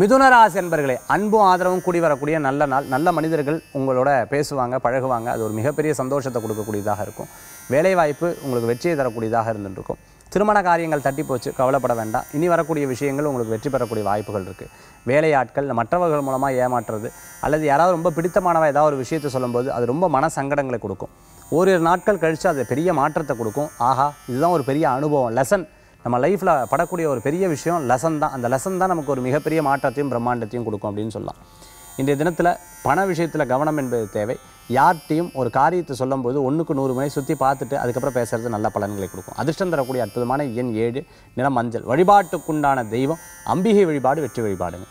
மிதுன ராசி என்பர்களே அன்பும் ஆதரவும் கூடி வரக்கூடிய நல்ல நாள். நல்ல மனிதர்கள் உங்களோட பேசுவாங்க பழகுவாங்க. அது ஒரு மிகப்பெரிய சந்தோஷத்தை கொடுக்கக்கூடியதாக இருக்கும். வேலைவாய்ப்பு உங்களுக்கு வெற்றியை தரக்கூடியதாக இருந்துருக்கும் திருமண காரியங்கள் தட்டி போச்சு கவலைப்பட வேண்டாம். இனி வரக்கூடிய விஷயங்கள் உங்களுக்கு வெற்றி பெறக்கூடிய வாய்ப்புகள் இருக்குது வேலையாட்கள் மற்றவர்கள் மூலமாக ஏமாற்றுறது அல்லது யாராவது ரொம்ப பிடித்தமானவ ஏதாவது ஒரு விஷயத்தை சொல்லும்போது அது ரொம்ப மன சங்கடங்களை கொடுக்கும். ஓரிரு நாட்கள் கழித்து அது பெரிய மாற்றத்தை கொடுக்கும். ஆஹா இதுதான் ஒரு பெரிய அனுபவம் லெசன் நம்ம லைஃப்பில் படக்கூடிய ஒரு பெரிய விஷயம் லெசன் தான். அந்த லெசன் தான் நமக்கு ஒரு மிகப்பெரிய மாற்றத்தையும் பிரம்மாண்டத்தையும் கொடுக்கும் அப்படின்னு சொல்லலாம். இன்றைய தினத்தில் பண விஷயத்தில் கவனம் என்பது தேவை. யார்கிட்டையும் ஒரு காரியத்தை சொல்லும்போது ஒன்றுக்கு நூறு முறை சுற்றி பார்த்துட்டு அதுக்கப்புறம் பேசுறது நல்ல பலன்களை கொடுக்கும். அதிர்ஷ்டம் தரக்கூடிய அற்புதமான எண் ஏழு நிறம் மஞ்சள் வழிபாட்டுக்குண்டான தெய்வம் அம்பிகை வழிபாடு வெற்றி வழிபாடுங்க.